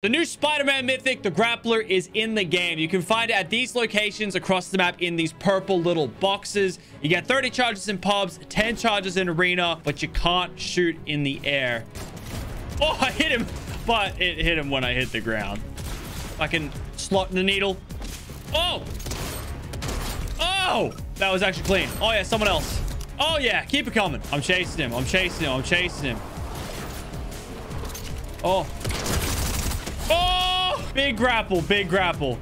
The new Spider-Man Mythic, the Grappler, is in the game. You can find it at these locations across the map in these purple little boxes. You get 30 charges in pubs, 10 charges in arena, but you can't shoot in the air. Oh, I hit him, but it hit him when I hit the ground. I can slot the needle. Oh! Oh! That was actually clean. Oh, yeah, someone else. Oh, yeah, keep it coming. I'm chasing him. I'm chasing him. I'm chasing him. Oh. Big grapple. Big grapple.